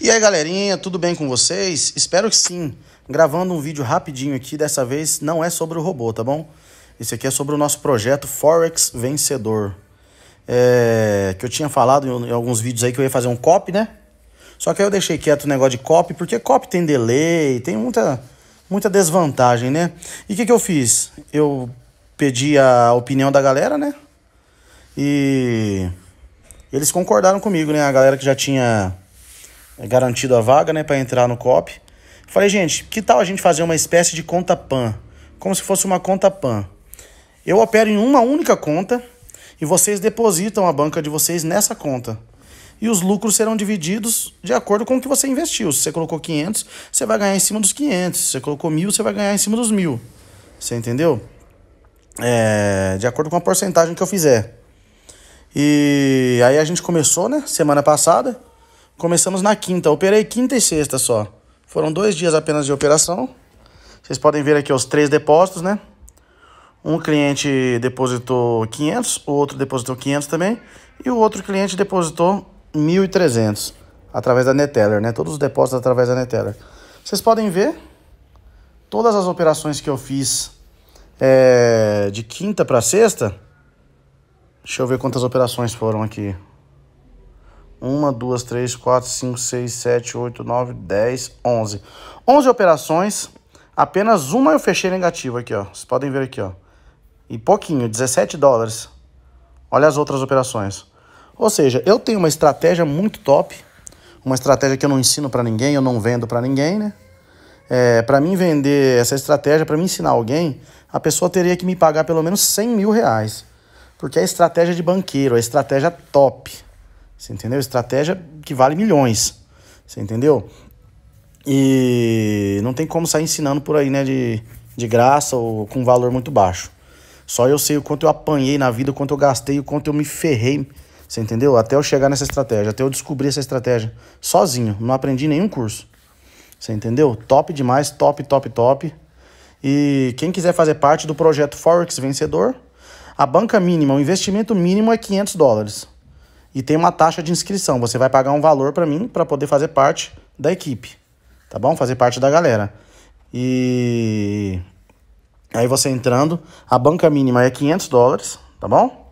E aí, galerinha, tudo bem com vocês? Espero que sim. Gravando um vídeo rapidinho aqui, dessa vez não é sobre o robô, tá bom? Esse aqui é sobre o nosso projeto Forex Vencedor. É, que eu tinha falado em, alguns vídeos aí que eu ia fazer um copy, né? Só que aí eu deixei quieto o negócio de copy, porque copy tem delay, tem muita, muita desvantagem, né? E o que, que eu fiz? Eu pedi a opinião da galera, né? E eles concordaram comigo, né? A galera que já tinha garantido a vaga, né, para entrar no COP. Falei, gente, que tal a gente fazer uma espécie de conta PAN? Como se fosse uma conta PAN. Eu opero em uma única conta e vocês depositam a banca de vocês nessa conta. E os lucros serão divididos de acordo com o que você investiu. Se você colocou 500, você vai ganhar em cima dos 500. Se você colocou mil, você vai ganhar em cima dos mil. Você entendeu? É, de acordo com a porcentagem que eu fizer. E aí a gente começou, né? Semana passada. Começamos na quinta. Operei quinta e sexta só. Foram dois dias apenas de operação. Vocês podem ver aqui os três depósitos, né? Um cliente depositou 500, o outro depositou 500 também. E o outro cliente depositou 1.300 através da Neteller, né? Todos os depósitos através da Neteller. Vocês podem ver todas as operações que eu fiz é, de quinta para sexta. Deixa eu ver quantas operações foram aqui. Uma, duas, três, quatro, cinco, seis, sete, oito, nove, dez, onze. Onze operações, apenas uma eu fechei negativo aqui, ó. Vocês podem ver aqui, ó. E pouquinho, 17 dólares. Olha as outras operações. Ou seja, eu tenho uma estratégia muito top, uma estratégia que eu não ensino para ninguém, eu não vendo para ninguém, né? É, para mim vender essa estratégia, para me ensinar alguém, a pessoa teria que me pagar pelo menos 100 mil reais. Porque é a estratégia de banqueiro, a estratégia top. Você entendeu? Estratégia que vale milhões. Você entendeu? E não tem como sair ensinando por aí, né? De, de graça ou com valor muito baixo. Só eu sei o quanto eu apanhei na vida, o quanto eu gastei, o quanto eu me ferrei. Você entendeu? Até eu chegar nessa estratégia, até eu descobrir essa estratégia sozinho. Não aprendi nenhum curso. Você entendeu? Top demais, top, top, top. E quem quiser fazer parte do projeto Forex Vencedor, a banca mínima, o investimento mínimo é 500 dólares e tem uma taxa de inscrição. Você vai pagar um valor para mim para poder fazer parte da equipe, tá bom? Fazer parte da galera. E aí você entrando, a banca mínima é 500 dólares, tá bom?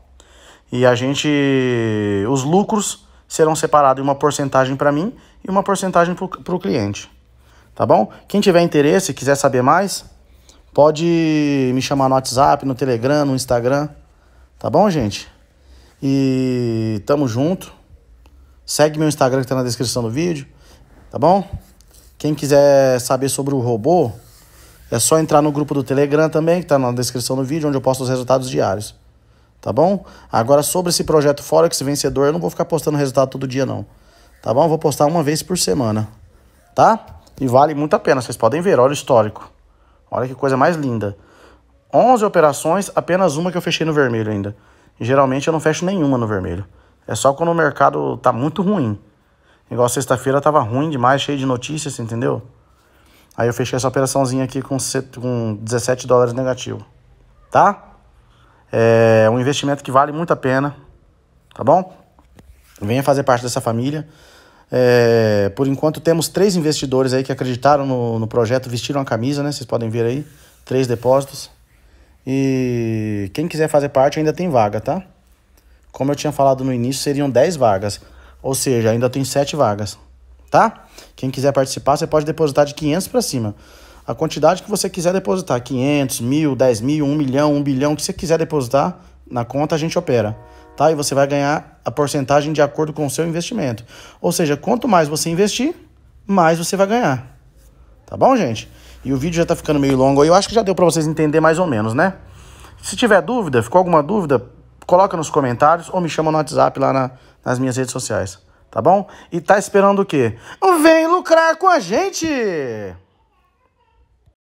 E a gente, os lucros serão separados em uma porcentagem para mim e uma porcentagem para o cliente, tá bom? Quem tiver interesse, quiser saber mais, pode me chamar no WhatsApp, no Telegram, no Instagram, tá bom, gente? E tamo junto. Segue meu Instagram que tá na descrição do vídeo, tá bom? Quem quiser saber sobre o robô, é só entrar no grupo do Telegram também, que tá na descrição do vídeo, onde eu posto os resultados diários. Tá bom? Agora, sobre esse projeto Forex Vencedor, eu não vou ficar postando resultado todo dia, não. Tá bom? Vou postar uma vez por semana. Tá? E vale muito a pena, vocês podem ver, olha o histórico. Olha que coisa mais linda. 11 operações, apenas uma que eu fechei no vermelho ainda geralmente eu não fecho nenhuma no vermelho. É só quando o mercado tá muito ruim. Igual sexta-feira tava ruim demais, cheio de notícias, entendeu? Aí eu fechei essa operaçãozinha aqui com, com 17 dólares negativo. Tá? É um investimento que vale muito a pena. Tá bom? Venha fazer parte dessa família. É, por enquanto temos três investidores aí que acreditaram no, no projeto, vestiram a camisa, né? Vocês podem ver aí. Três depósitos. E quem quiser fazer parte ainda tem vaga, tá? Como eu tinha falado no início, seriam 10 vagas. Ou seja, ainda tem 7 vagas, tá? Quem quiser participar, você pode depositar de 500 para cima. A quantidade que você quiser depositar, 500, mil, 10 mil, 1 milhão, 1 bilhão, o que você quiser depositar, na conta a gente opera, tá? E você vai ganhar a porcentagem de acordo com o seu investimento. Ou seja, quanto mais você investir, mais você vai ganhar. Tá bom, gente? E o vídeo já tá ficando meio longo aí. Eu acho que já deu para vocês entender mais ou menos, né? Se tiver dúvida, ficou alguma dúvida, coloca nos comentários ou me chama no WhatsApp lá na, nas minhas redes sociais. Tá bom? E tá esperando o quê? Vem lucrar com a gente!